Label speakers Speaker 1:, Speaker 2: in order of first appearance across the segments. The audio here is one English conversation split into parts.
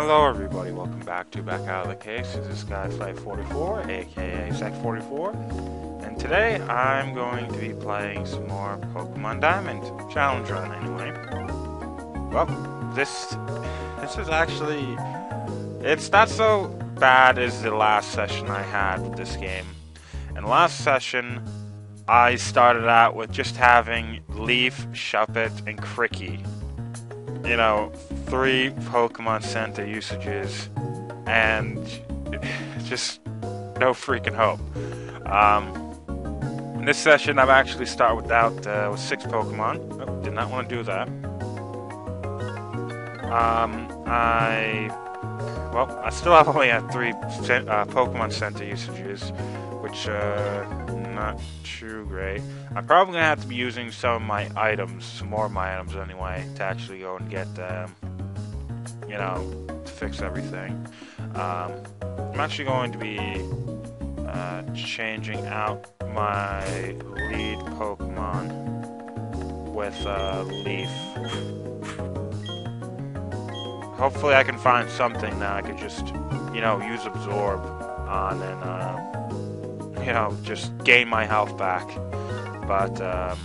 Speaker 1: Hello everybody, welcome back to Back Out of the Case. This is Skyflight44, aka Sec44, and today I'm going to be playing some more Pokemon Diamond Challenge Run anyway. Well, this this is actually it's not so bad as the last session I had with this game. The last session, I started out with just having Leaf, Shuppet, and Cricky. You know, three Pokemon Center usages, and just no freaking hope. Um, in this session, I've actually started without uh, with six Pokemon. Oh, did not want to do that. Um, I well, I still have only had three uh, Pokemon Center usages, which uh, not too great. I'm probably gonna have to be using some of my items, some more of my items anyway, to actually go and get um, you know, to fix everything. Um, I'm actually going to be uh, changing out my lead Pokemon with uh, Leaf. Hopefully I can find something that I could just, you know, use Absorb on and, uh, you know, just gain my health back. But, um,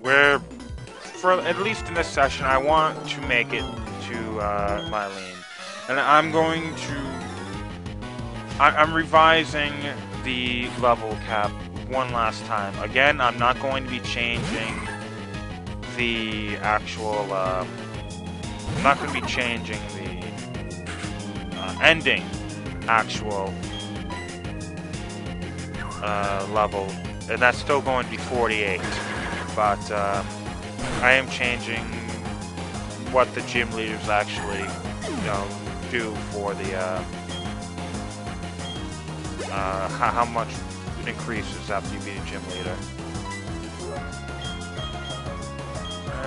Speaker 1: we're, for at least in this session, I want to make it to uh, Maylene. And I'm going to... I am revising the level cap one last time. Again, I'm not going to be changing the actual... Uh, I'm not going to be changing the uh, ending actual uh, level. And that's still going to be 48. But uh, I am changing what the gym leaders actually, you know, do for the, uh, uh, how, much it increases after you beat a gym leader.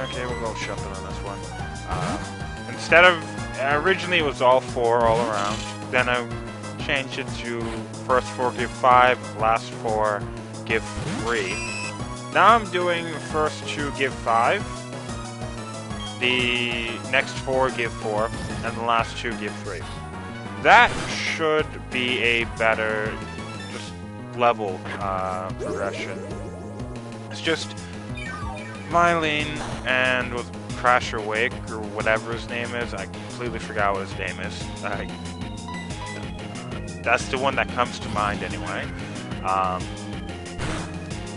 Speaker 1: Okay, we'll go shuffle on this one. Uh, instead of, originally it was all four all around, then I changed it to first four give five, last four give three. Now I'm doing first two give five, the next four give four, and the last two give three. That should be a better, just level uh, progression. It's just Maylene and with Crasher Wake, or whatever his name is, I completely forgot what his name is. that's the one that comes to mind anyway. Um,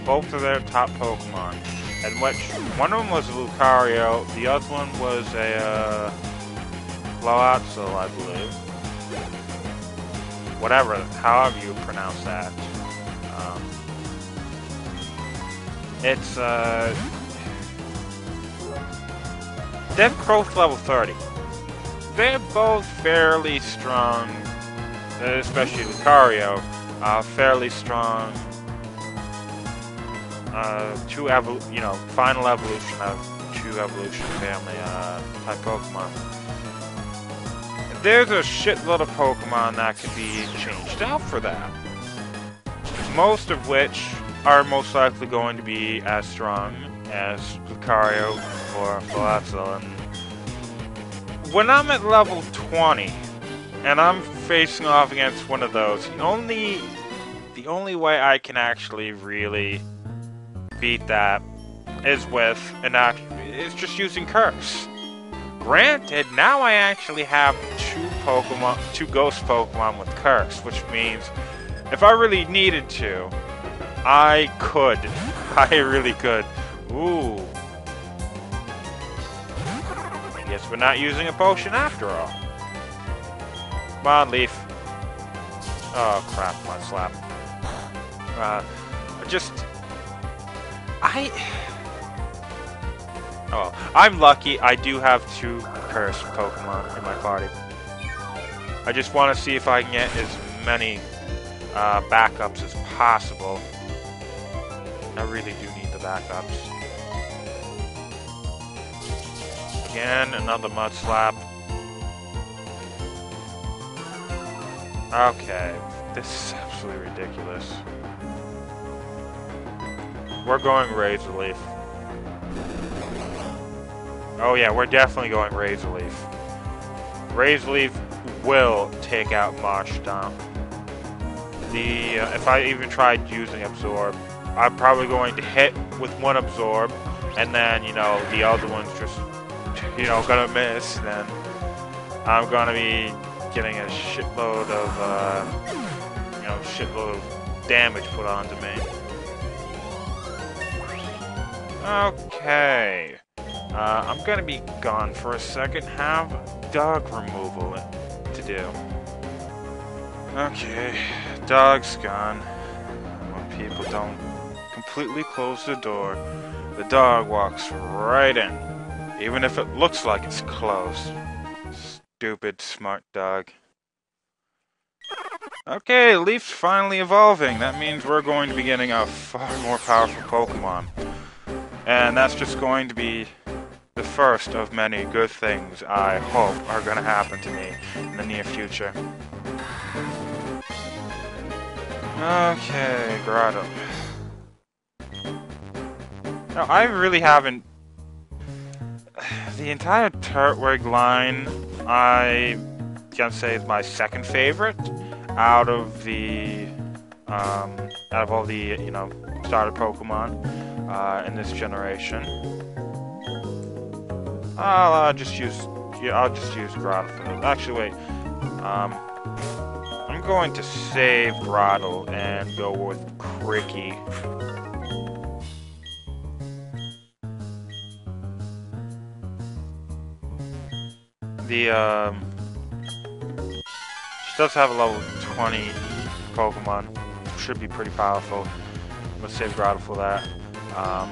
Speaker 1: both of their top Pokemon and which one of them was Lucario, the other one was a uh, Floatzel, I believe. Whatever, however you pronounce that. Um, it's uh, they're both level 30. They're both fairly strong, especially Lucario, uh, fairly strong uh, two evol you know, final evolution of two evolution family uh, type Pokemon. There's a shitload of Pokemon that could be changed out for that. Most of which are most likely going to be as strong as Lucario or Floatzel. And when I'm at level 20 and I'm facing off against one of those, the only the only way I can actually really beat that is with an is just using curse. Granted, now I actually have two Pokemon, two Ghost Pokemon with curse, which means if I really needed to, I could. I really could. Ooh. I guess we're not using a potion after all. Come on, Leaf. Oh crap, Mud Slap. Uh, just I... Oh, I'm lucky I do have two cursed Pokemon in my party. I just want to see if I can get as many uh, backups as possible. I really do need the backups. Again, another Mud Slap. Okay, this is absolutely ridiculous. We're going Razor Leaf. Oh yeah, we're definitely going Razor Leaf. Razor Leaf will take out Marshtomp. The uh, if I even tried using Absorb, I'm probably going to hit with one Absorb, and then you know the other one's just you know gonna miss. Then I'm gonna be getting a shitload of uh, you know shitload of damage put onto me. Okay. Uh, I'm gonna be gone for a second. Have dog removal to do. Okay, dog's gone. When people don't completely close the door, the dog walks right in, even if it looks like it's closed. Stupid smart dog. Okay, Leaf's finally evolving. That means we're going to be getting a far more powerful Pokemon. And that's just going to be the first of many good things I hope are going to happen to me in the near future. Okay, Grotle. Now, I really haven't... The entire Turtwig line, I can say is my second favorite out of the... Um, out of all the, you know, starter Pokemon uh, in this generation. I'll just use, yeah, I'll just use this. Actually, wait. Um, I'm going to save Grotle and go with Cricky. The, um, she does have a level 20 Pokemon. Should be pretty powerful. Let's save Grotle for that. Um,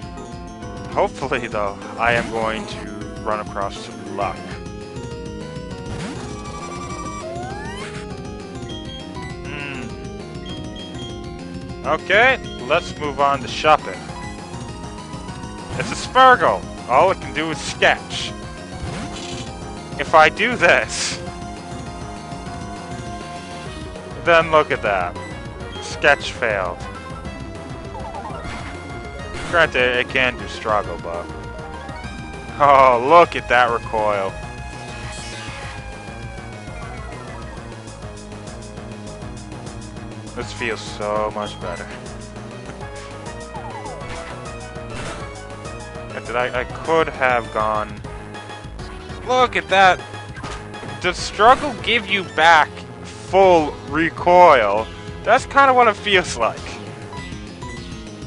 Speaker 1: hopefully, though, I am going to run across some luck. Hmm. Okay, let's move on to shopping. It's a Smeargle. All it can do is sketch. If I do this, then look at that. Sketch failed. Granted, it can do struggle, but... Oh, look at that recoil. This feels so much better. I, I could have gone... Look at that! Does struggle give you back full recoil? That's kind of what it feels like.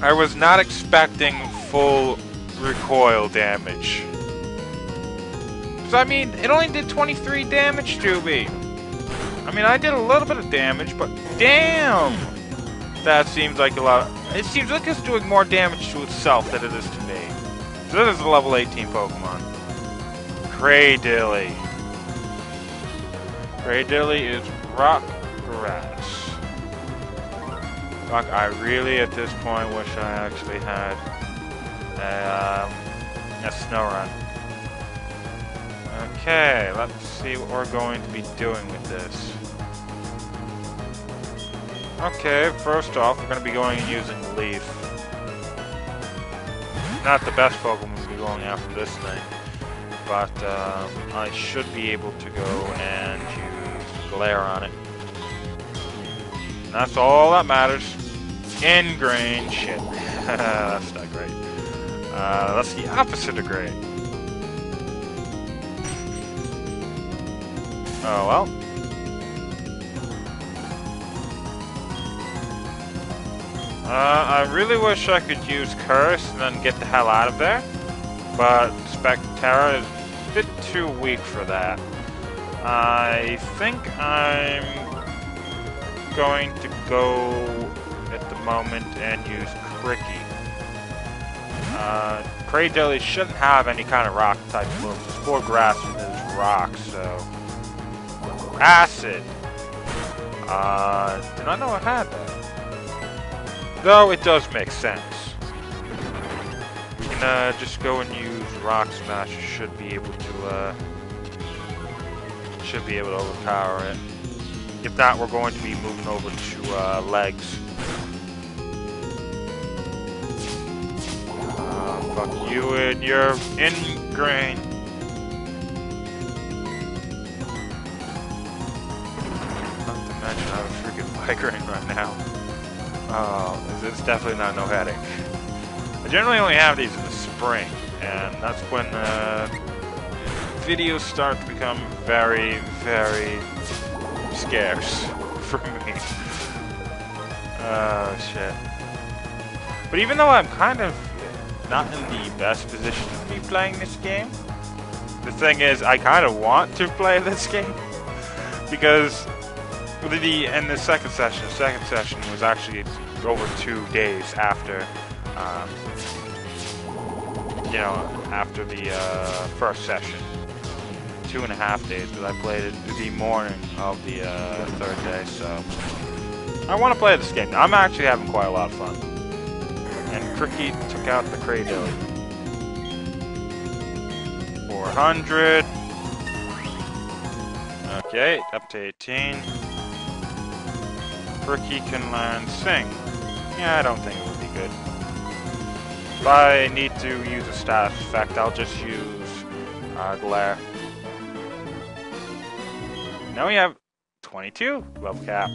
Speaker 1: I was not expecting full recoil damage. So I mean, it only did 23 damage to me. I mean, I did a little bit of damage, but damn! That seems like a lot. It seems like it's doing more damage to itself than it is to me. So this is a level 18 Pokemon. Cradily. Cradily is rock grass. Fuck, I really at this point wish I actually had a, um, a Snorunt. Okay, let's see what we're going to be doing with this. Okay, first off, we're going to be going and using Leaf. Not the best Pokemon to be going after this thing, but um, I should be able to go and use Glare on it. And that's all that matters. Ingrain shit. that's not great. Uh, that's the opposite of great. Oh well. Uh, I really wish I could use Curse and then get the hell out of there, but Spectera is bit too weak for that. I think I'm going to go at the moment and use Cricky. Uh, Cradily shouldn't have any kind of rock type moves. It's more grass than it is rock, so acid. Uh, did not know it had that. Though it does make sense. We can uh, just go and use Should be able to uh, should be able to overpower it. If not, we're going to be moving over to uh, legs. Uh, fuck you and your ingrain. imagine I have a freaking ring right now. Oh, it's definitely not no headache. I generally only have these in the spring, and that's when uh, videos start to become very, very scarce for me. Oh, shit. But even though I'm kind of not in the best position to be playing this game, the thing is, I kind of want to play this game because the in the second session, the second session was actually over two days after, um, you know, after the uh, first session. Two and a half days, because I played it the morning of the uh, third day, so I want to play this game. I'm actually having quite a lot of fun. And Cricky took out the Cradle. 400. Okay, up to 18. Cricky can learn Sing. Yeah, I don't think it would be good. If I need to use a status effect, I'll just use uh, Glare. Now we have 22 level cap.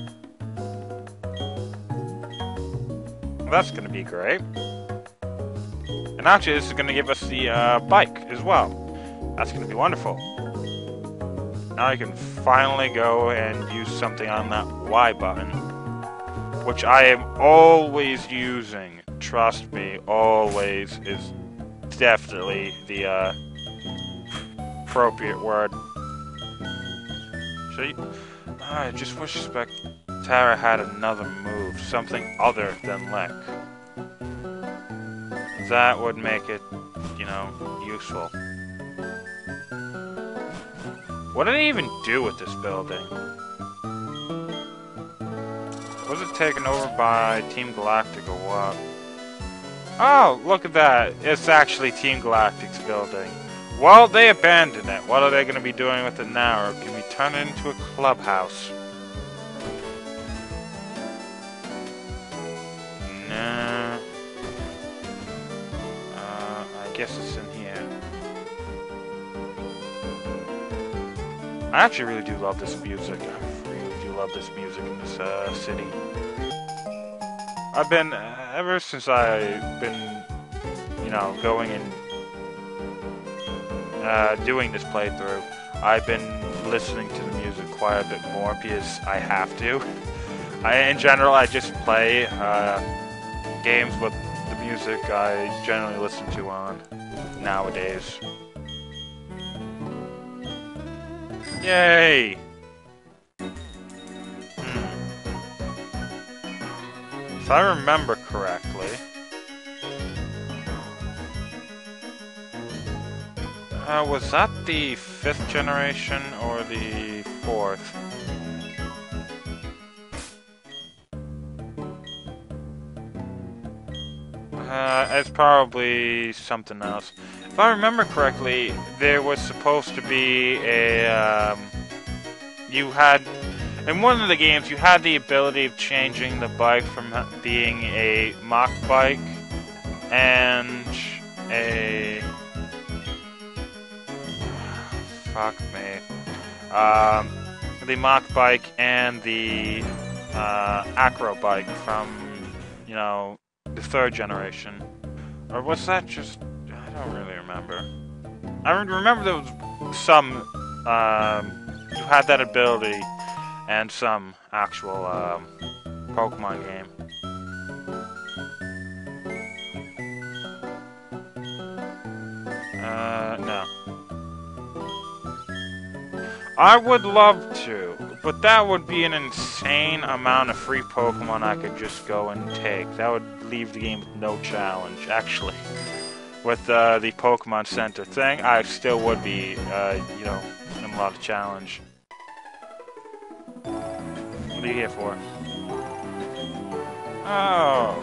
Speaker 1: That's going to be great. And actually, this is going to give us the uh, bike as well. That's going to be wonderful. Now I can finally go and use something on that Y button. Which I am always using. Trust me, always is definitely the uh, appropriate word. You? I just wish Tara had another move, something other than Lick. That would make it, you know, useful. What did he even do with this building? Was it taken over by Team Galactic or what? Oh, look at that. It's actually Team Galactic's building. Well, they abandoned it. What are they going to be doing with it now? Or can we turn it into a clubhouse? Nah. Uh, I guess it's in here. I actually really do love this music. I really do love this music in this uh, city. I've been, uh, ever since I've been, you know, going and uh, doing this playthrough, I've been listening to the music quite a bit more because I have to. I, in general, I just play uh, games with the music I generally listen to on nowadays. Yay! If I remember correctly... Uh, was that the fifth generation or the fourth? Uh, it's probably something else. If I remember correctly, there was supposed to be a, um, you had, in one of the games, you had the ability of changing the bike from being a Mach bike and a, fuck me, um, the Mach bike and the, uh, Acro bike from, you know, the third generation. Or was that just... I don't really remember. I remember there was some... Um, who had that ability and some actual um, Pokemon game. Uh, no. I would love to, but that would be an insane amount of free Pokemon I could just go and take. That would leave the game with no challenge, actually. With uh, the Pokemon Center thing, I still would be, uh, you know, in a lot of challenge. You here for? Oh.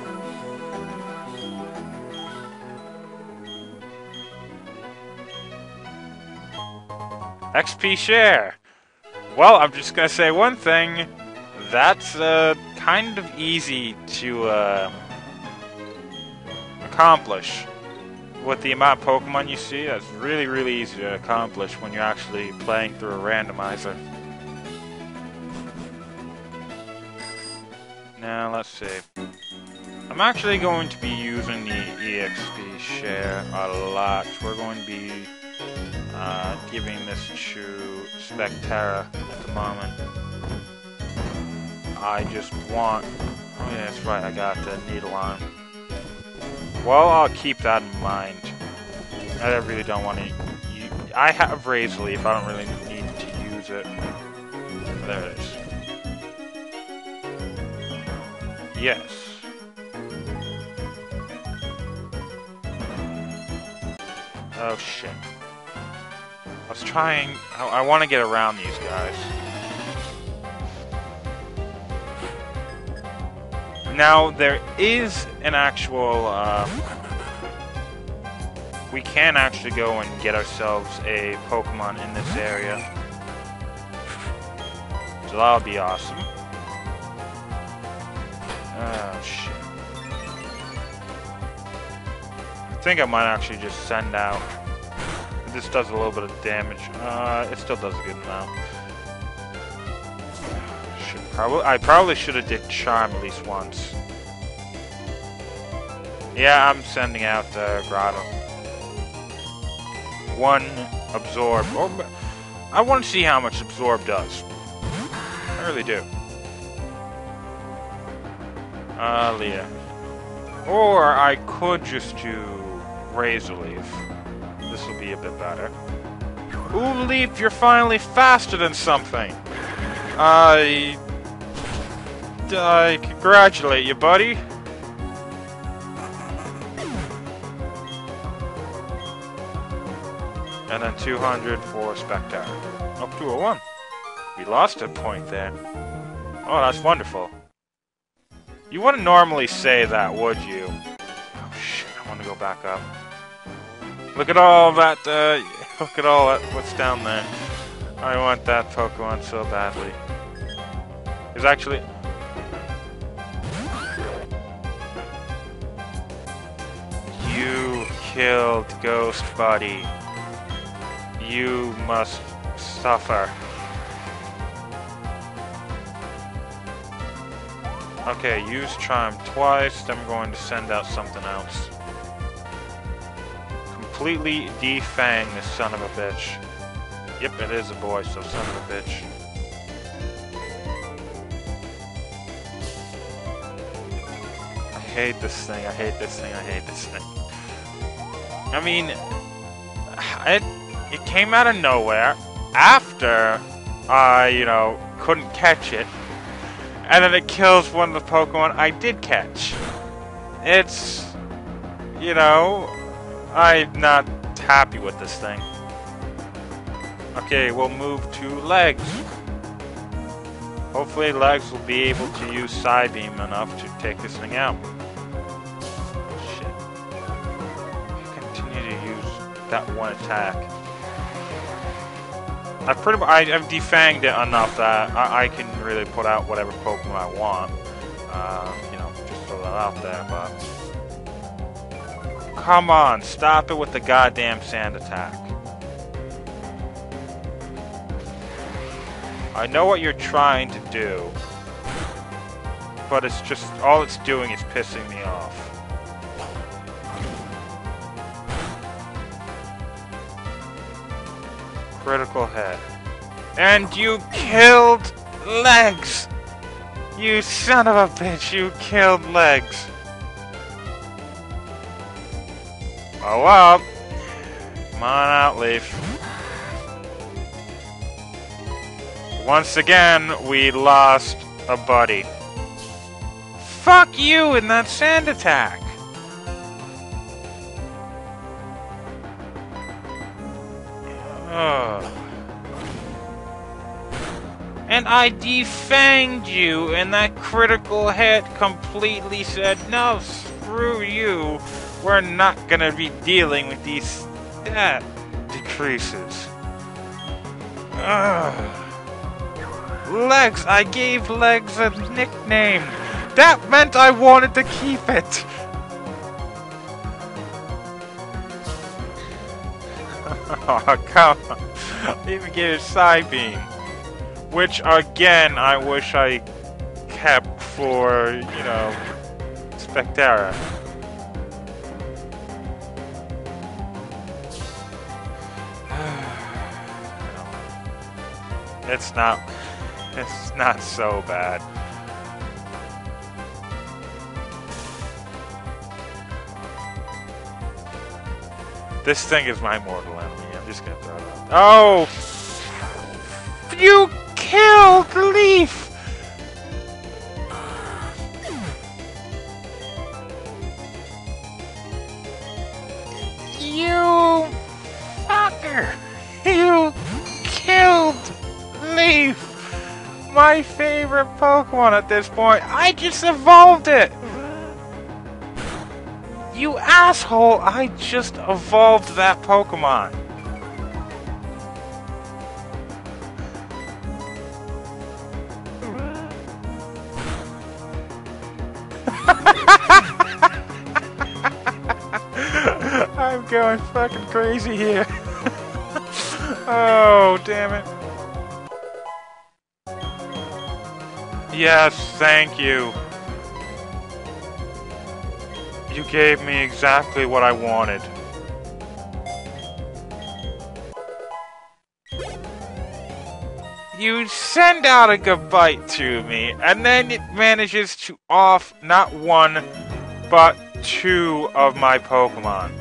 Speaker 1: XP share. Well, I'm just gonna say one thing. That's uh, kind of easy to uh, accomplish. With the amount of Pokemon you see, that's really, really easy to accomplish when you're actually playing through a randomizer. Now, let's see. I'm actually going to be using the EXP share a lot. We're going to be uh, giving this to Spectera at the moment. I just want... Oh yeah, that's right, I got the needle on. Well, I'll keep that in mind. I really don't want to... I have Razor Leaf, I don't really need to use it. There it is. Yes. Oh shit. I was trying... I, I want to get around these guys. Now, there is an actual... Uh, we can actually go and get ourselves a Pokemon in this area. So that'll be awesome. Oh, shit. I think I might actually just send out... This does a little bit of damage. Uh, it still does a good amount. Should probably, I probably should have did Charm at least once. Yeah, I'm sending out uh, Grotle. One Absorb. Oh, I want to see how much Absorb does. I really do. Leah. Or I could just do Razor Leaf. This will be a bit better. Ooh, Leaf, you're finally faster than something! I... I congratulate you, buddy. And then 200 for Spectre. Up to a 1. We lost a point there. Oh, that's wonderful. You wouldn't normally say that, would you? Oh shit, I want to go back up. Look at all that, uh, look at all that, what's down there. I want that Pokemon so badly. There's actually... You killed Ghost Buddy. You must suffer. Okay, use Charm twice, then we're going to send out something else. Completely defang this son of a bitch. Yep, it is a boy, so son of a bitch. I hate this thing, I hate this thing, I hate this thing. I mean, it, it came out of nowhere after I, you know, couldn't catch it and then it kills one of the Pokemon I did catch. It's, you know, I'm not happy with this thing. Okay, we'll move to Legs. Hopefully Legs will be able to use Psybeam enough to take this thing out. Shit. Continue to use that one attack. I pretty much, I, have defanged it enough that I, I, can really put out whatever Pokemon I want. Uh, you know, just throw that out there, but... Come on, stop it with the goddamn sand attack. I know what you're trying to do, but it's just, all it's doing is pissing me off. Critical hit. And you killed Legs! You son of a bitch, you killed Legs! Oh well. Come on out, Leaf. Once again, we lost a buddy. Fuck you in that sand attack! Ah. And I defanged you, and that critical hit completely said, no, screw you. We're not gonna be dealing with these stat decreases. Ugh. Legs, I gave Legs a nickname. That meant I wanted to keep it. oh, come on. Even give it Psybeam. Which, again, I wish I kept for, you know, Spectera. It's not, it's not so bad. This thing is my mortal enemy. I'm just gonna throw it out. Oh! You killed Leaf! You fucker! You killed Leaf! My favorite Pokemon at this point. I just evolved it! You asshole! I just evolved that Pokemon. Going fucking crazy here. oh, damn it. Yes, thank you. You gave me exactly what I wanted. You send out a good goodbye to me, and then it manages to off not one, but two of my Pokemon.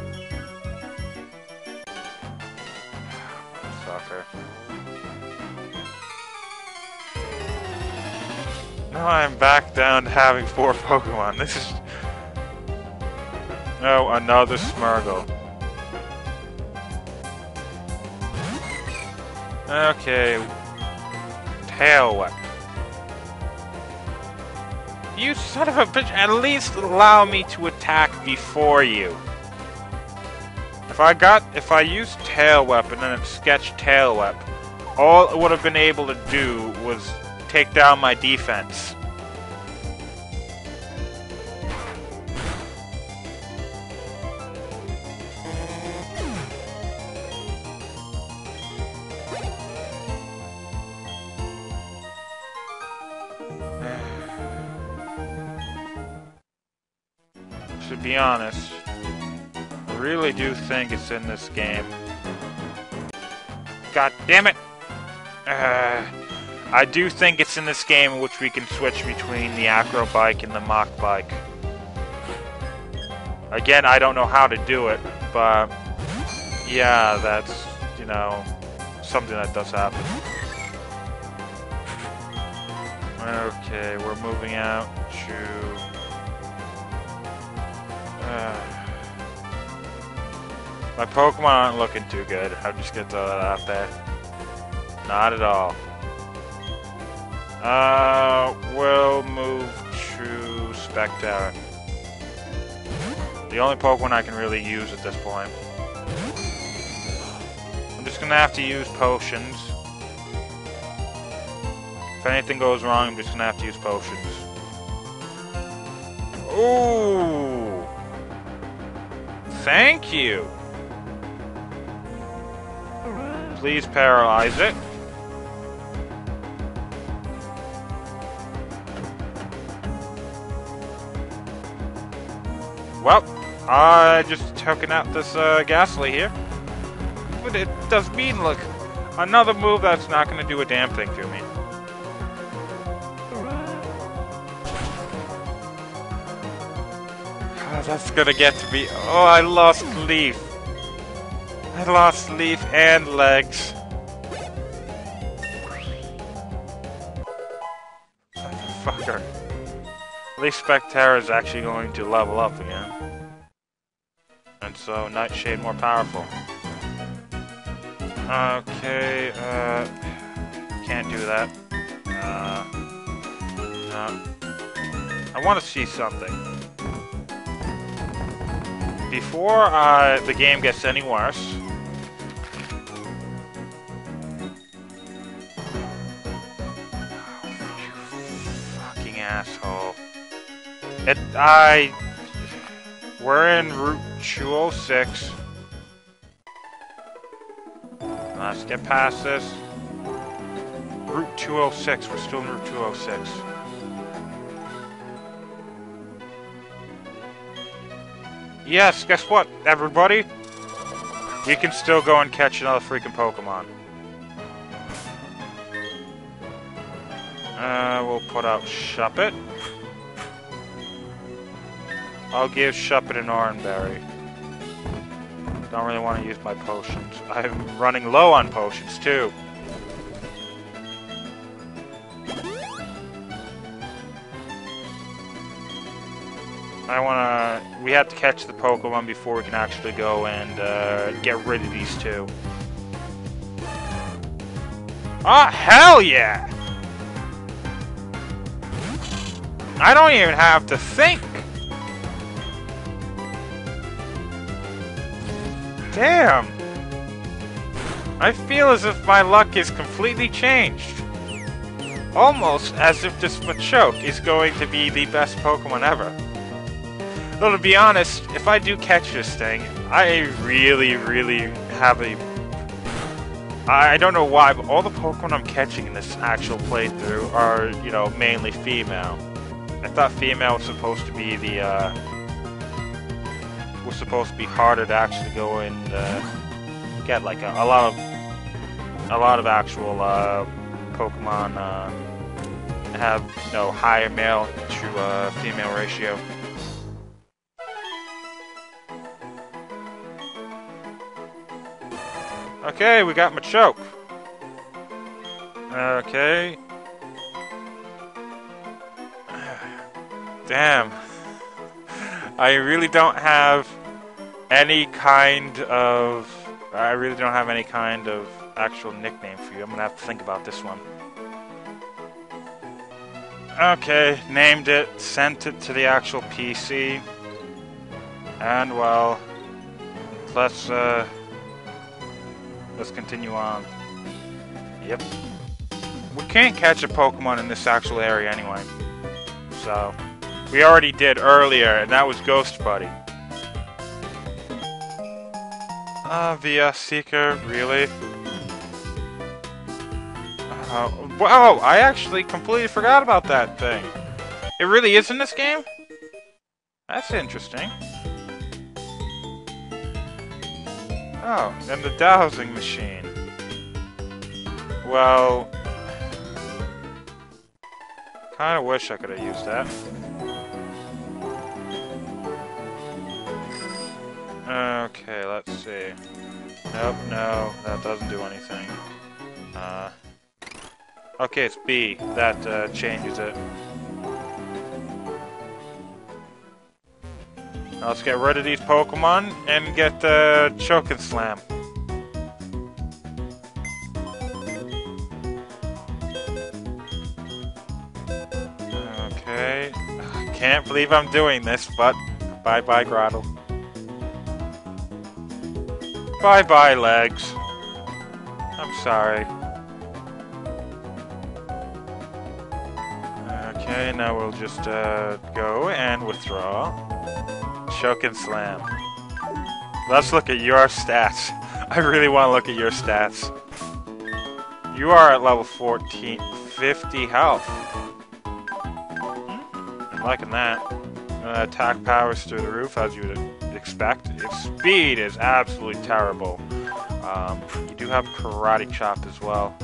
Speaker 1: Now I'm back down to having four Pokemon. This is... No, another Smeargle. Okay. Tail Whip. You son of a bitch, at least allow me to attack before you. If I got, if I used Tail Whip and then it sketched Tail Whip, all it would have been able to do was take down my defense. to be honest, I really do think it's in this game. God damn it! Uh, I do think it's in this game which we can switch between the Acro Bike and the Mach Bike. Again, I don't know how to do it, but yeah, that's, you know, something that does happen. Okay, we're moving out to uh, My Pokemon aren't looking too good. I'm just throw that out there. Not at all. Uh, we'll move to Spectre. The only Pokemon I can really use at this point. I'm just gonna have to use potions. If anything goes wrong, I'm just gonna have to use potions. Ooh! Thank you! Please paralyze it. Well, I just token out this uh, Gastly here. But it does mean, look, another move that's not going to do a damn thing to me. Oh, that's gonna get to be. Oh, I lost Leaf. I lost Leaf and legs. At least Spectera is actually going to level up again. And so Nightshade more powerful. Okay, uh... Can't do that. Uh... No. I want to see something. Before uh, the game gets any worse, It, I... We're in Route 206. Let's get past this. Route 206. We're still in Route 206. Yes, guess what, everybody? We can still go and catch another freaking Pokemon. Uh, we'll put out Shuppet. I'll give Shuppet an Oran Berry. Don't really want to use my potions. I'm running low on potions, too. I wanna... We have to catch the Pokemon before we can actually go and uh, get rid of these two. Oh, hell yeah! I don't even have to think! Damn! I feel as if my luck is completely changed. Almost as if this Machoke is going to be the best Pokemon ever. Though to be honest, if I do catch this thing, I really, really have a... I don't know why, but all the Pokemon I'm catching in this actual playthrough are, you know, mainly female. I thought female was supposed to be the, uh... was supposed to be harder to actually go and, uh, get, like, a, a lot of... a lot of actual, uh, Pokemon, uh, have, you know, higher male to, uh, female ratio. Okay, we got Machoke. Okay. Damn. I really don't have any kind of... I really don't have any kind of actual nickname for you. I'm gonna have to think about this one. Okay, named it, sent it to the actual PC. And, well, let's, uh... Let's continue on. Yep. We can't catch a Pokemon in this actual area anyway. So, we already did earlier, and that was Ghost Buddy. Ah, VS Seeker, really? Uh, wow, I actually completely forgot about that thing. It really is in this game? That's interesting. Oh, and the dowsing machine. Well... Kinda wish I could have used that. Okay, let's see. Nope, no, that doesn't do anything. Uh, okay, it's B. That uh, changes it. Now let's get rid of these Pokemon and get the uh, Slam. Okay. I Can't believe I'm doing this, but bye-bye, Grotle. Bye-bye, legs. I'm sorry. Okay, now we'll just uh, go and withdraw. Choke and Slam. Let's look at your stats. I really want to look at your stats. You are at level 14, 50 health. I'm liking that. Uh, attack powers through the roof, as you would expect. Its speed is absolutely terrible. Um, you do have Karate Chop as well.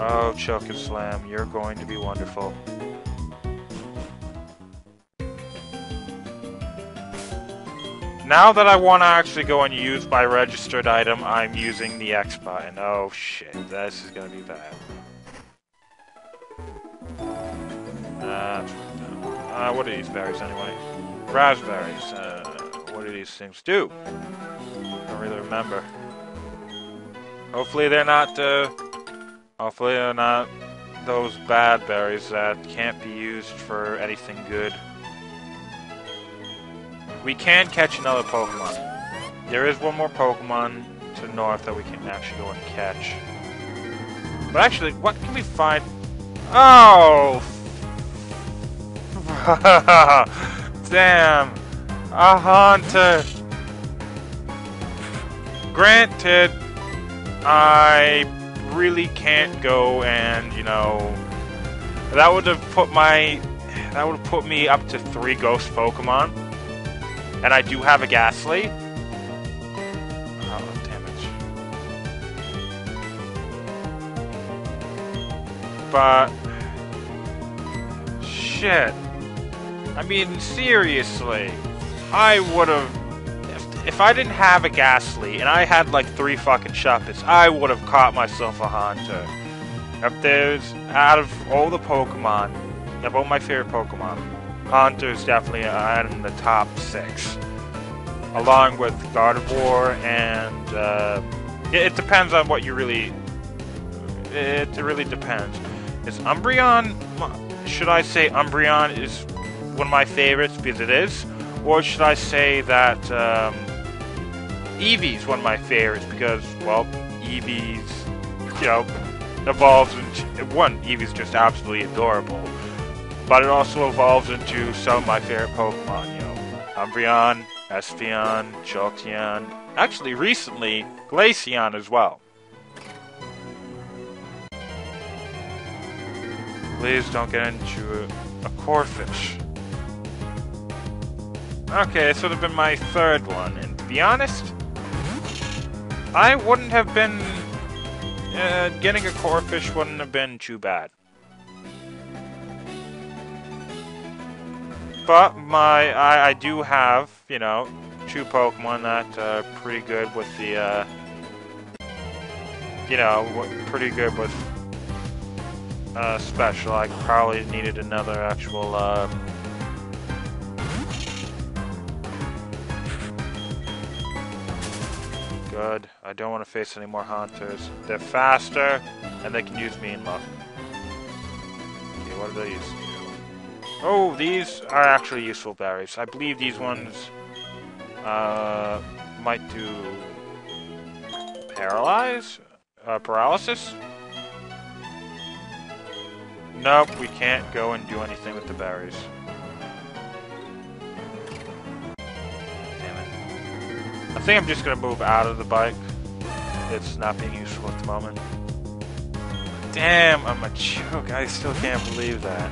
Speaker 1: Oh, Choke and Slam, you're going to be wonderful. Now that I want to actually go and use my registered item, I'm using the X button. Oh shit, this is gonna be bad. Uh, uh, what are these berries anyway? Razz Berries. Uh, what do these things do? I don't really remember. Hopefully they're not, uh, hopefully they're not those bad berries that can't be used for anything good. We can catch another Pokemon. There is one more Pokemon to the north that we can actually go and catch. But actually, what can we find? Oh! Damn! A Haunter! Granted, I really can't go and, you know... That would have put my... That would have put me up to three Ghost Pokemon. And I do have a Gastly. Oh, damage. But... Shit. I mean, seriously. I would have... If, if I didn't have a Gastly, and I had like three fucking Shuppets, I would have caught myself a Haunter. If there's, out of all the Pokemon, of all my favorite Pokemon, Haunter is definitely uh, in the top six. Along with Gardevoir and, uh, it, it depends on what you really, it, it really depends. Is Umbreon, should I say Umbreon is one of my favorites because it is? Or should I say that um, Eevee's one of my favorites because, well, Eevee's, you know, evolves into one. Eevee's just absolutely adorable, but it also evolves into some of my favorite Pokemon. You know, Umbreon, Espeon, Jolteon. Actually, recently, Glaceon as well. Please don't get into a, a. Okay, this would have been my third one, and to be honest, I wouldn't have been uh, getting a Corphish wouldn't have been too bad. But my, I, I do have, you know, two Pokemon that are pretty good with the, uh, you know, pretty good with uh, special. I probably needed another actual, uh, Good. I don't want to face any more Haunters. They're faster, and they can use Mean Look. Okay, what do these do? Oh, these are actually useful berries. I believe these ones uh, might do paralyze? Uh, paralysis? Nope, we can't go and do anything with the berries. I think I'm just gonna move out of the bike. It's not being useful at the moment. Damn, I'm a choke. I still can't believe that.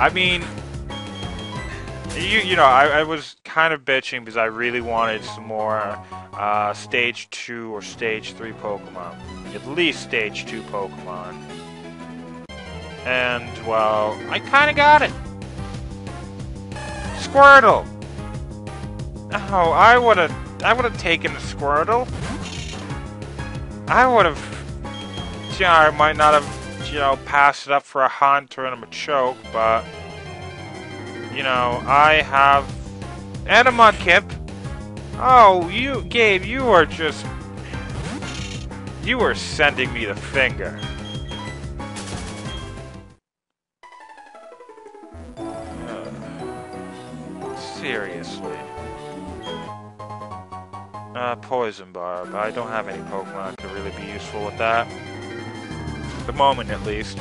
Speaker 1: I mean, you you know, I, I was kind of bitching because I really wanted some more uh, stage two or stage three Pokemon, at least stage two Pokemon. And well, I kind of got it. Squirtle. Oh, I would have I would have taken a Squirtle. I would have... Yeah, I might not have, you know, passed it up for a Haunter and a Machoke, but... You know, I have... And a Mudkip. Oh, you, Gabe, you are just... You are sending me the finger. Seriously. Uh, Poison Barb. I don't have any Pokemon could really be useful with that. At the moment, at least.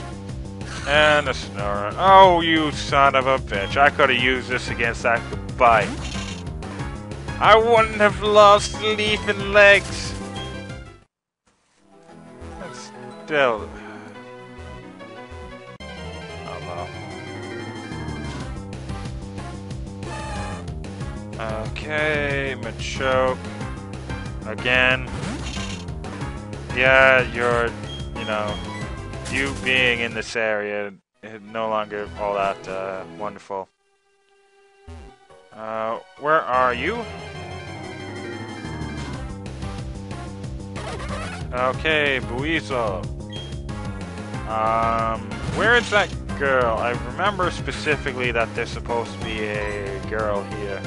Speaker 1: And a Snorunt. Oh, you son of a bitch. I could have used this against that bite. I wouldn't have lost leaf and legs. That's still... Oh well. Okay, Machoke. Again. Yeah, you're, you know, you being in this area is no longer all that uh, wonderful. Uh, where are you? Okay, Buizel. Um, where is that girl? I remember specifically that there's supposed to be a girl here.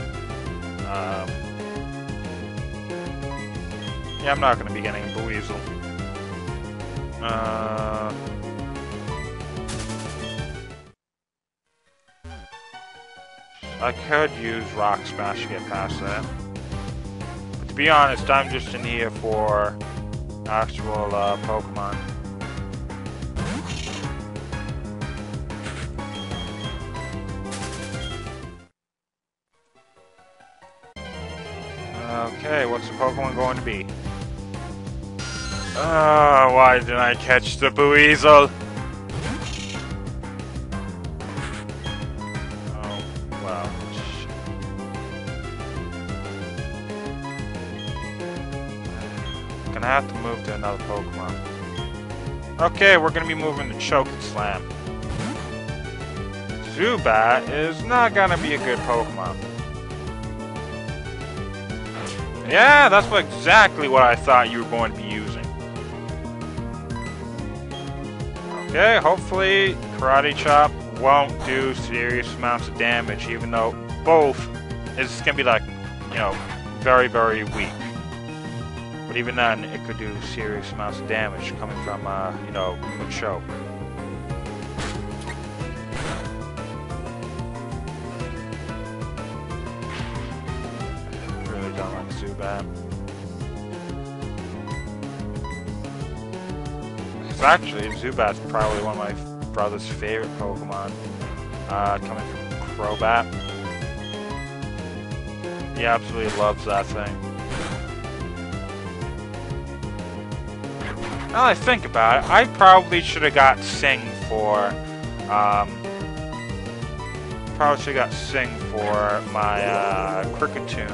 Speaker 1: Um, yeah, I'm not going to be getting Buizel. Uh... I could use Rock Smash to get past that. But to be honest, I'm just in here for actual uh, Pokemon. Okay, what's the Pokemon going to be? Ah, uh, why didn't I catch the Buizel? Oh, wow. Gonna have to move to another Pokemon. Okay, we're gonna be moving to Chokeslam. Zubat is not gonna be a good Pokemon. Yeah, that's exactly what I thought you were going to be using. Okay, hopefully Karate Chop won't do serious amounts of damage, even though both is to be like, you know, very, very weak. But even then, it could do serious amounts of damage coming from, uh, you know, Machoke. Really actually, Zubat's probably one of my brother's favorite Pokemon. Uh, coming from Crobat. He absolutely loves that thing. Now I think about it, I probably should have got Sing for, um, probably should have got Sing for my, uh, Kricketune.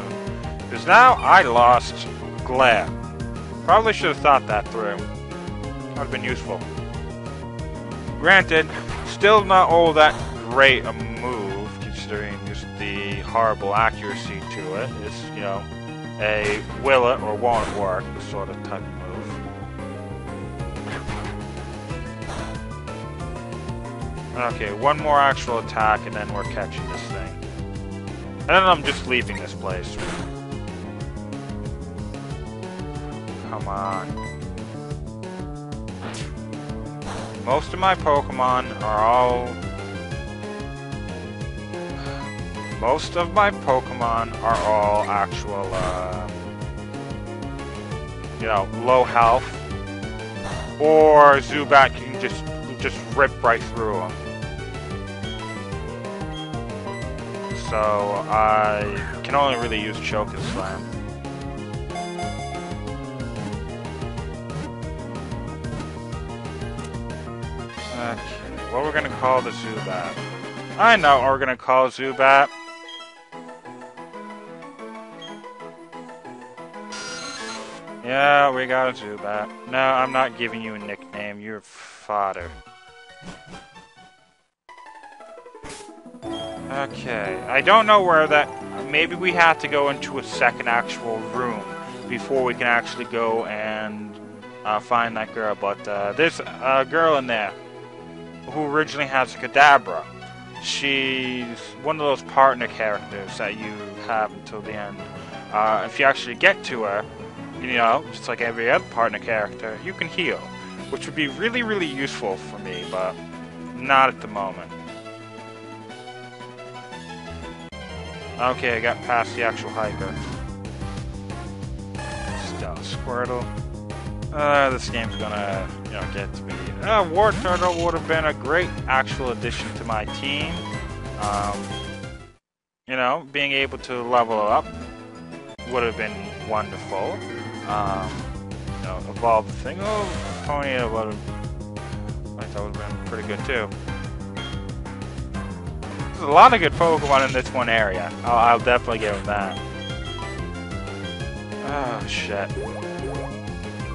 Speaker 1: Because now I lost Glare. Probably should have thought that through. Have been useful. Granted, still not all that great a move, considering just the horrible accuracy to it. It's, you know, a will it or won't work sort of type of move. Okay, one more actual attack and then we're catching this thing. And then I'm just leaving this place. Come on. Most of my Pokemon are all... Most of my Pokemon are all actual, uh, you know, low health. Or Zubat can just just rip right through them. So I can only really use Choke and Slam. What we're gonna call the Zubat? I know what we're gonna call Zubat. Yeah, we got a Zubat. No, I'm not giving you a nickname. You're fodder. Okay, I don't know where that... Maybe we have to go into a second actual room before we can actually go and uh, find that girl. But uh, there's a girl in there who originally has a Kadabra. She's one of those partner characters that you have until the end. Uh, if you actually get to her, you know, just like every other partner character, you can heal. Which would be really, really useful for me, but not at the moment. Okay, I got past the actual hiker. Still Squirtle. Uh, this game's gonna, you know, get to me. Uh, Wartortle would have been a great actual addition to my team. Um, you know, being able to level up would have been wonderful. Um, you know, evolve the thing. Oh, Pony would have, thought would have been pretty good too. There's a lot of good Pokemon in this one area. I'll, I'll definitely give them that. Oh, shit.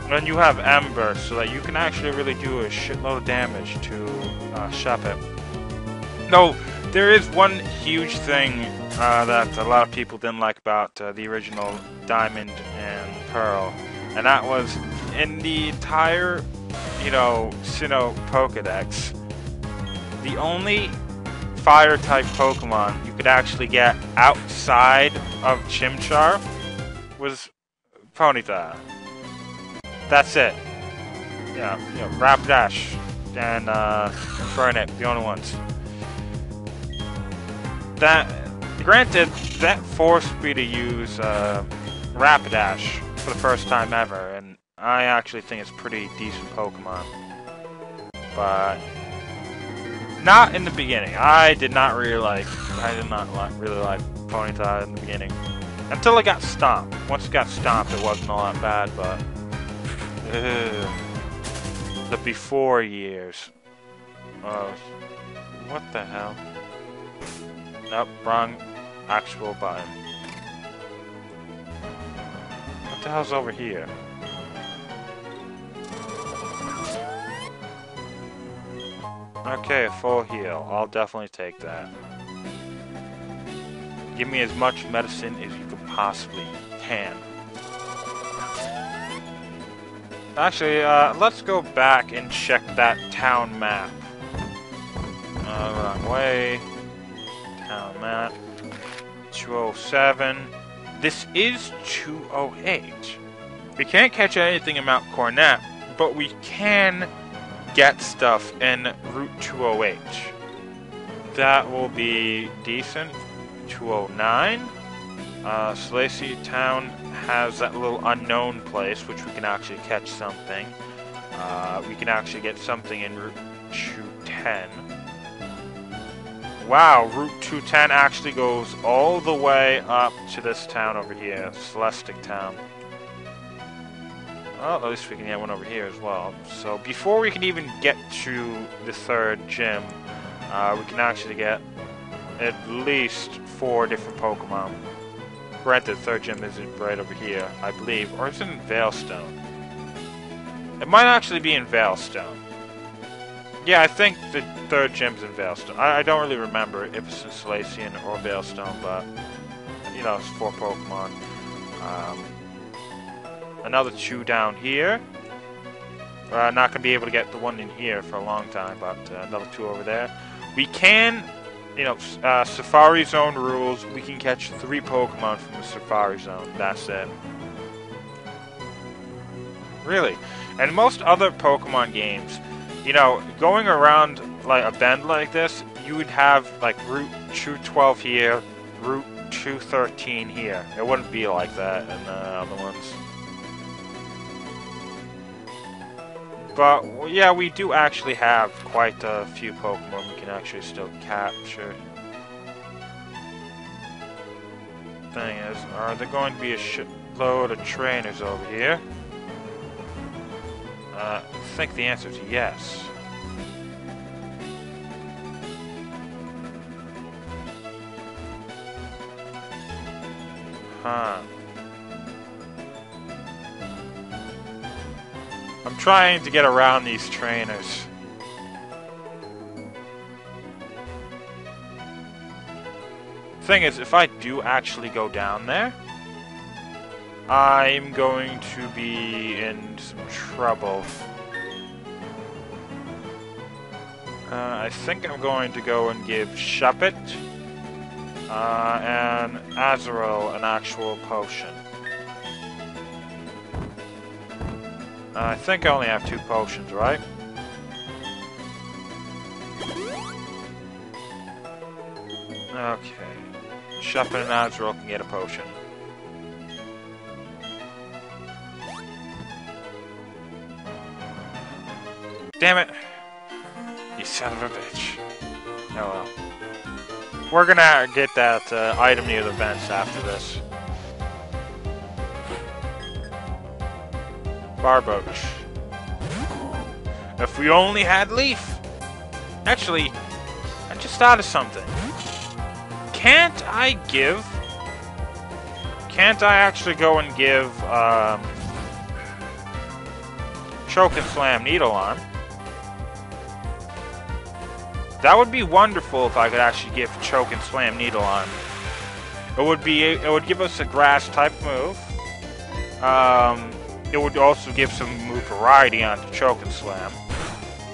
Speaker 1: Then you have Ember, so that you can actually really do a shitload of damage to uh, Shuppet. No, there is one huge thing uh, that a lot of people didn't like about uh, the original Diamond and Pearl, and that was in the entire, you know, Sinnoh Pokedex, the only fire type Pokemon you could actually get outside of Chimchar was Ponyta. That's it. Yeah, you know, Rapidash and uh, Burnet, the only ones. That, granted, that forced me to use uh, Rapidash for the first time ever, and I actually think it's pretty decent Pokemon. But not in the beginning. I did not really like. I did not really like Ponyta in the beginning until it got stomped. Once it got stomped, it wasn't all that bad, but the before years. Oh, what the hell? Nope, wrong actual button. What the hell's over here? Okay, full heal. I'll definitely take that. Give me as much medicine as you can possibly can. Actually, uh, let's go back and check that town map. Uh, wrong way. Town map. 207. This is 208. We can't catch anything in Mount Coronet, but we can get stuff in Route 208. That will be decent. 209. Uh, Solaceon Town has that little unknown place, which we can actually catch something. Uh, we can actually get something in Route 210. Wow, Route 210 actually goes all the way up to this town over here, Celestic Town. Well, at least we can get one over here as well. So before we can even get to the third gym, uh, we can actually get at least four different Pokemon. Granted, third gem isn't right over here, I believe, or it's in Veilstone. It might actually be in Veilstone. Yeah, I think the third gem's in Veilstone. I, I don't really remember if it's in Solaceon or Veilstone, but, you know, it's four Pokemon. Um, another two down here. Uh, not going to be able to get the one in here for a long time, but uh, another two over there. We can, you know, uh, Safari Zone rules. We can catch three Pokemon from the Safari Zone. That's it. Really. And most other Pokemon games, you know, going around like a bend like this, you would have like Route 212 here, Route 213 here. It wouldn't be like that in the other ones. But, yeah, we do actually have quite a few Pokemon we can actually still capture. Thing is, are there going to be a shitload of trainers over here? Uh, I think the answer is yes. Huh. Trying to get around these trainers. Thing is, if I do actually go down there, I'm going to be in some trouble. Uh, I think I'm going to go and give Shuppet uh, and Azrael an actual potion. I think I only have two potions, right? Okay. Shuppet and Azrael can get a potion. Damn it! You son of a bitch. Oh well. We're gonna get that uh, item near the vents after this. Barboach. If we only had Leaf! Actually, I just thought of something. Can't I give... Can't I actually go and give, um... Choke and Slam Needleon? That would be wonderful if I could actually give Choke and Slam Needleon. It would be it would give us a grass type move. Um, it would also give some move variety onto Choke and Slam.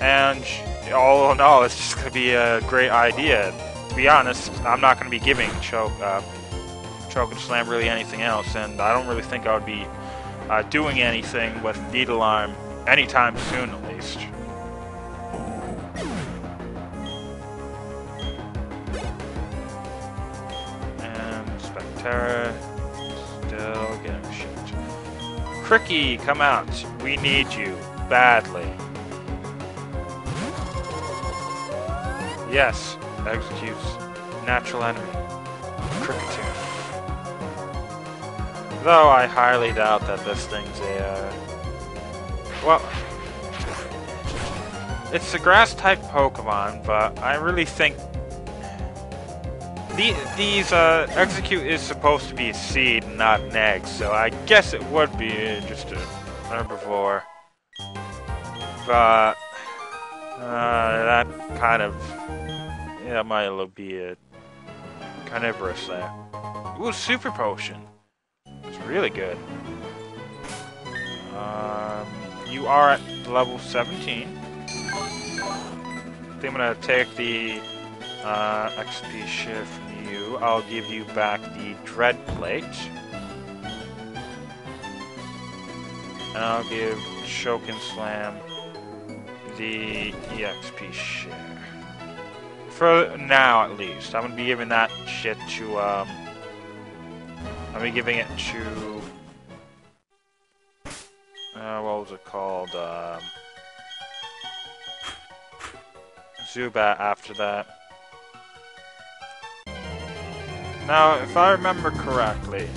Speaker 1: And all in all, it's just going to be a great idea. To be honest, I'm not going to be giving Choke, uh, Choke and Slam really anything else, and I don't really think I would be uh, doing anything with Needleon anytime soon, at least. Terra still Cricky, come out. We need you badly. Yes, Exeggcute's natural enemy. Kricketune. Though I highly doubt that this thing's a... Uh... Well... It's a grass-type Pokemon, but I really think the, these, uh, Exeggcute is supposed to be seed, not an egg, so I guess it would be just a herbivore. But, Uh, that kind of... Yeah, might be a carnivorous there. Ooh, super potion. It's really good. Um, you are at level 17. I think I'm gonna take the uh, XP from you. I'll give you back the Dread Plate. And I'll give Shokin Slam the EXP share. For now, at least. I'm gonna be giving that shit to, um... I'm gonna be giving it to... Uh, what was it called? Um... Zubat after that. Now, if I remember correctly,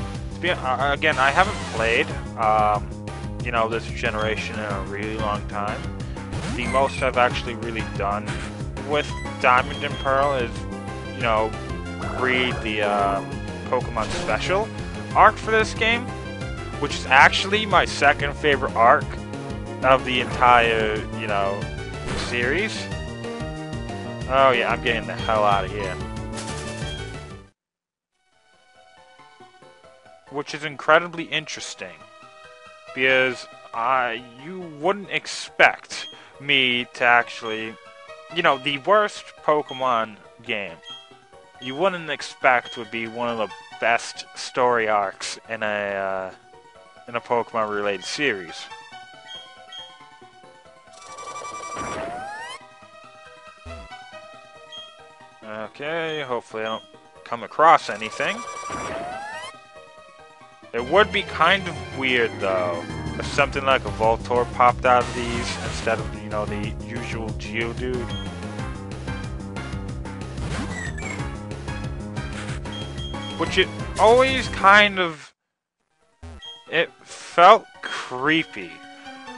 Speaker 1: be, uh, again, I haven't played, um, you know, this generation in a really long time. The most I've actually really done with Diamond and Pearl is, you know, read the um, Pokemon Special arc for this game, which is actually my second favorite arc of the entire, you know, series. Oh yeah, I'm getting the hell out of here. Which is incredibly interesting. Because I, you wouldn't expect me to actually you know, the worst Pokemon game you wouldn't expect would be one of the best story arcs in a uh, in a Pokemon related series. Okay, hopefully I don't come across anything. It would be kind of weird though if something like a Voltorb popped out of these instead of, you know, the usual Geodude. Which it always kind of... It felt creepy.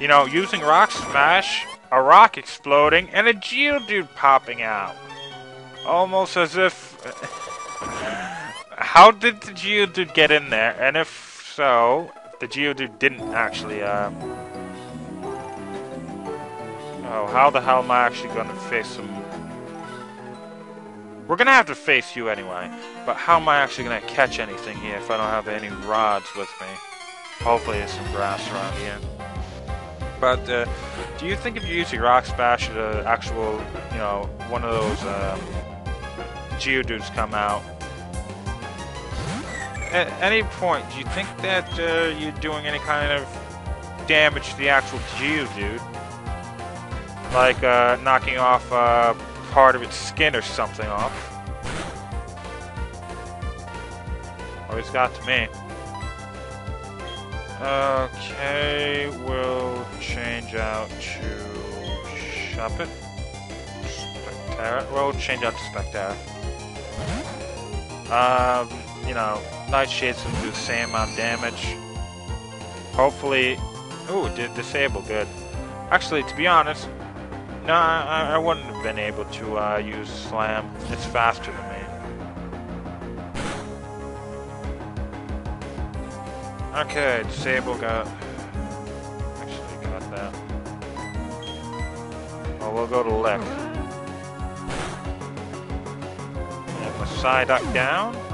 Speaker 1: You know, using Rock Smash, a rock exploding, and a Geodude popping out. Almost as if... How did the Geodude get in there? And if so, the Geodude didn't actually, um... Oh, how the hell am I actually gonna face him? We're gonna have to face you anyway, but how am I actually gonna catch anything here if I don't have any rods with me? Hopefully there's some grass around here. But, uh, do you think if you use your Rock Smash an actual, you know, one of those, um, Geodudes come out, at any point, do you think that uh, you're doing any kind of damage to the actual Geodude? Like uh, knocking off uh, part of its skin or something off? Always got to me. Okay, we'll change out to Shuppet. Spectara. We'll change out to Spectara. Um, you know, Nightshade's gonna do the same amount of damage. Hopefully... Ooh, did disable, good. Actually, to be honest, no, I, I wouldn't have been able to uh, use Slam. It's faster than me. Okay, disable got... Actually got that. Well, we'll go to Lick. And Psyduck down.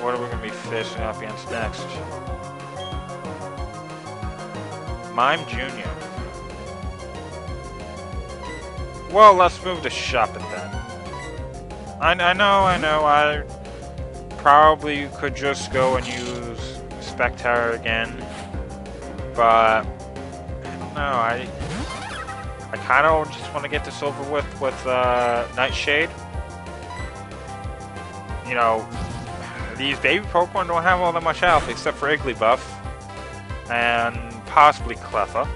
Speaker 1: What are we going to be facing off against next? Mime Jr. Well, let's move to Shuppet then. I, I know, I know, I probably could just go and use Spectre again, but no, I I kind of just want to get this over with with uh, Nightshade. You know, these baby Pokemon don't have all that much health except for Igglybuff. And possibly Cleffa.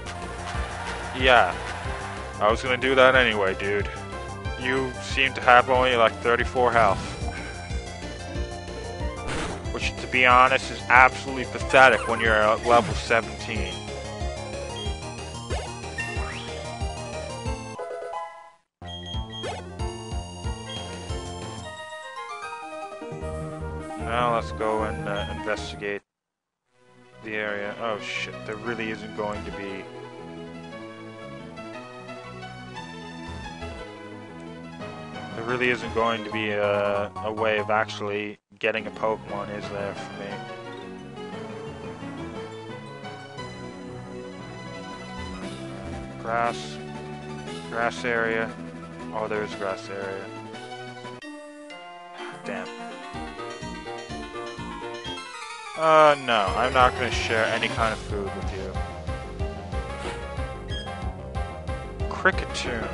Speaker 1: Yeah. I was gonna do that anyway, dude. You seem to have only like 34 health. Which, to be honest, is absolutely pathetic when you're at level 17. Shit, there really isn't going to be... There really isn't going to be a, a way of actually getting a Pokemon, is there, for me? Grass. Grass area. Oh, there's grass area. Damn. Uh, no. I'm not going to share any kind of food with you. Kricketune.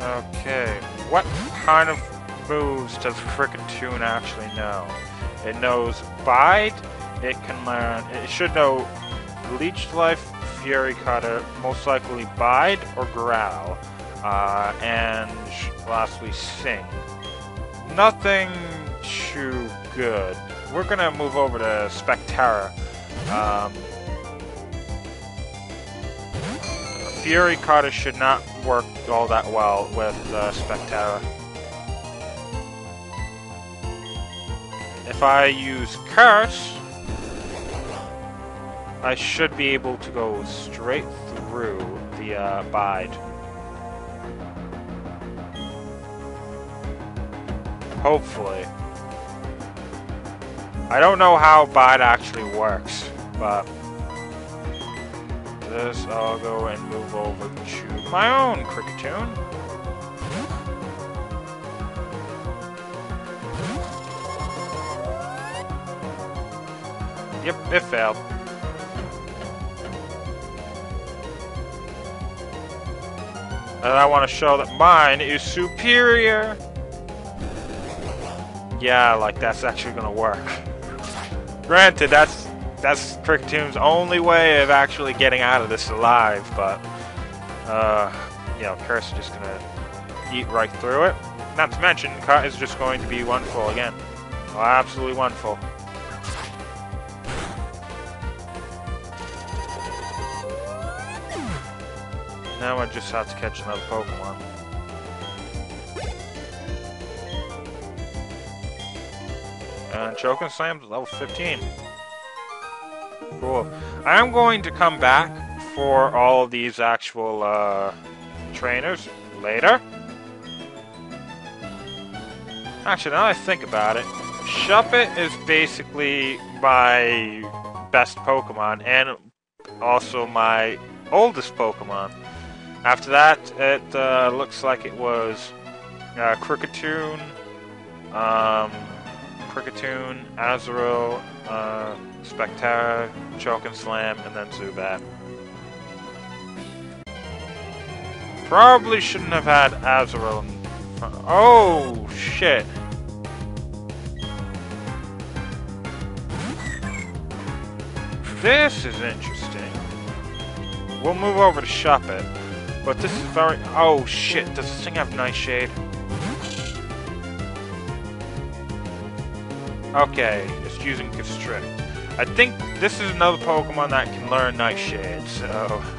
Speaker 1: Okay, what kind of moves does Kricketune actually know? It knows Bide, it can learn, it should know Leech Life, Fury Cutter, most likely Bide or Growl, uh, and lastly Sing. Nothing too good. We're gonna move over to Spectera. Um, Fury Cutter should not work all that well with uh, Spectera. If I use Curse, I should be able to go straight through the uh, Bide. Hopefully. I don't know how Bide actually works, but this, I'll go and move over to my own Kricketune. Yep, it failed. And I want to show that mine is superior. Yeah, like that's actually gonna work. Granted, that's that's Kricketune's only way of actually getting out of this alive, but, uh, you know, Curse is just gonna eat right through it. Not to mention, Cut is just going to be wonderful again. Oh, absolutely wonderful. Now I just have to catch another Pokemon. Choking Slam's level 15. Cool. I'm going to come back for all of these actual uh, trainers later. Actually, now I think about it, Shuppet is basically my best Pokemon and also my oldest Pokemon. After that, it uh, looks like it was uh, um, Kricketune, Azurill, uh, Spectera, Choke and Slam, and then Zubat. Probably shouldn't have had Azurill. Oh, shit. This is interesting. We'll move over to Shuppet. But this is very... Oh, shit. Does this thing have Nightshade? Okay, it's using Constrict. I think this is another Pokemon that can learn Nightshade, so...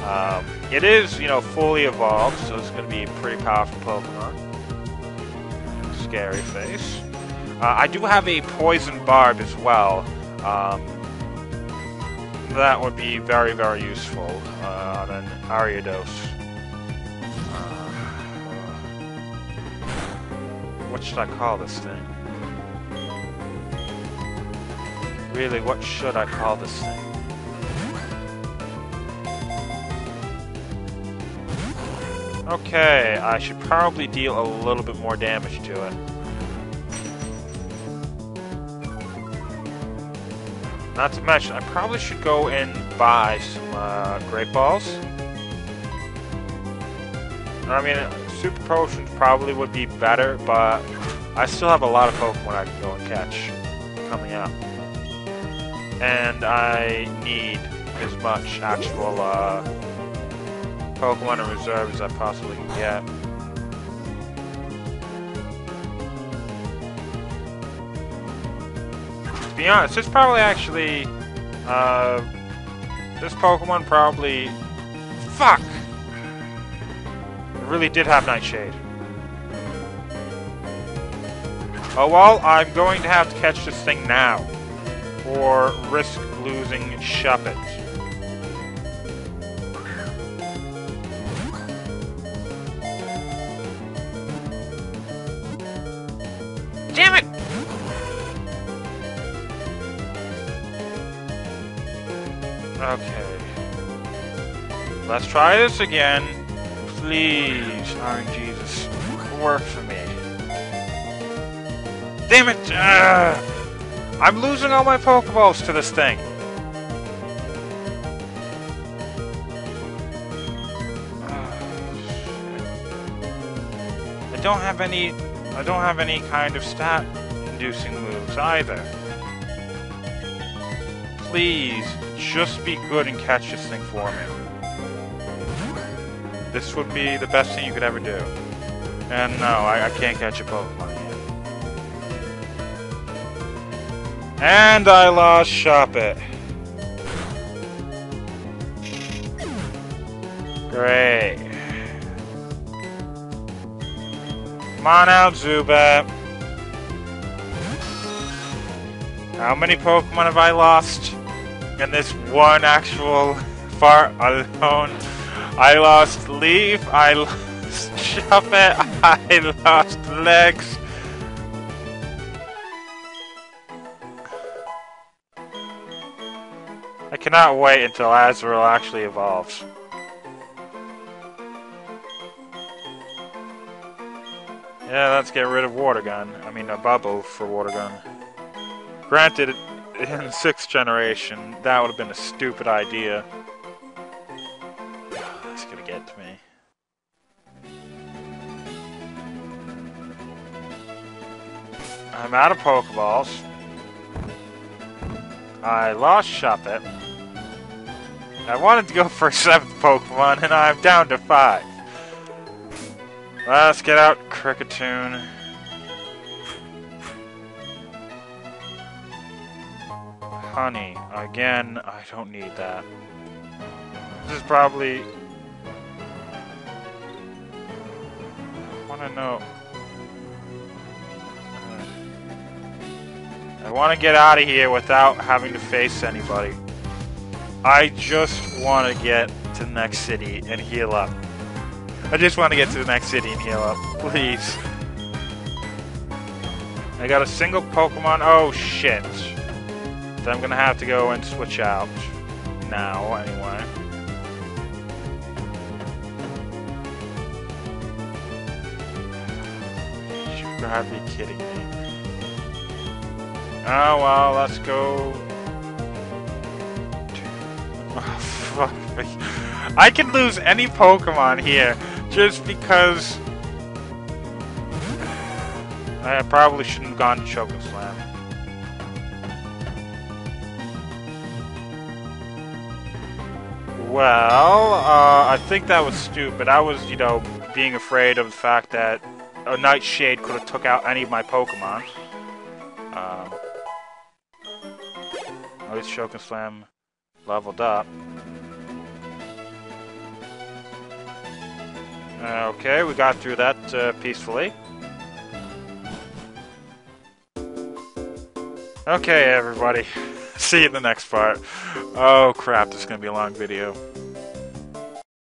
Speaker 1: Um, it is, you know, fully evolved, so it's going to be a pretty powerful Pokemon. Scary face. Uh, I do have a Poison Barb as well. Um, that would be very, very useful uh, on an Ariados. Uh, what should I call this thing? Really, what should I call this thing? Okay, I should probably deal a little bit more damage to it. Not to mention, I probably should go and buy some uh, Great Balls. I mean, Super Potions probably would be better, but I still have a lot of Pokemon I can go and catch coming up and I need as much actual uh, Pokemon in reserve as I possibly can get. To be honest, this probably actually, uh, this Pokemon probably, fuck! It really did have Nightshade. Oh well, I'm going to have to catch this thing now or risk losing Shuppet. Damn it! Okay. Let's try this again. Please, Iron Jesus. Work for me. Damn it! Ugh. I'm losing all my Pokeballs to this thing. Ah, I don't have any. I don't have any kind of stat-inducing moves either. Please, just be good and catch this thing for me. This would be the best thing you could ever do. And no, I, I can't catch a Pokemon And I lost Shuppet. Great. Come on out, Zubat. How many Pokemon have I lost in this one actual far alone? I lost Leaf, I lost Shuppet, I lost Legs. Cannot wait until Azrael actually evolves. Yeah, let's get rid of Water Gun. I mean, a bubble for Water Gun. Granted, in the sixth generation, that would have been a stupid idea. That's gonna get to me. I'm out of Pokeballs. I lost Shuppet. I wanted to go for a seventh Pokemon, and I'm down to five. Let's get out Kricketune. Honey. Again, I don't need that. This is probably... I want to know... I want to get out of here without having to face anybody. I just want to get to the next city and heal up. I just want to get to the next city and heal up. Please. I got a single Pokemon. Oh, shit. I'm going to have to go and switch out. Now, anyway. You gotta be kidding me. Oh, well, let's go... I can lose any Pokemon here just because I probably shouldn't have gone to Choco Slam. Well, uh, I think that was stupid. I was, you know, being afraid of the fact that a Nightshade could have took out any of my Pokemon. Um, at least Choco Slam leveled up. Okay, we got through that uh, peacefully. Okay, everybody. See you in the next part. Oh crap, this is going to be a long video.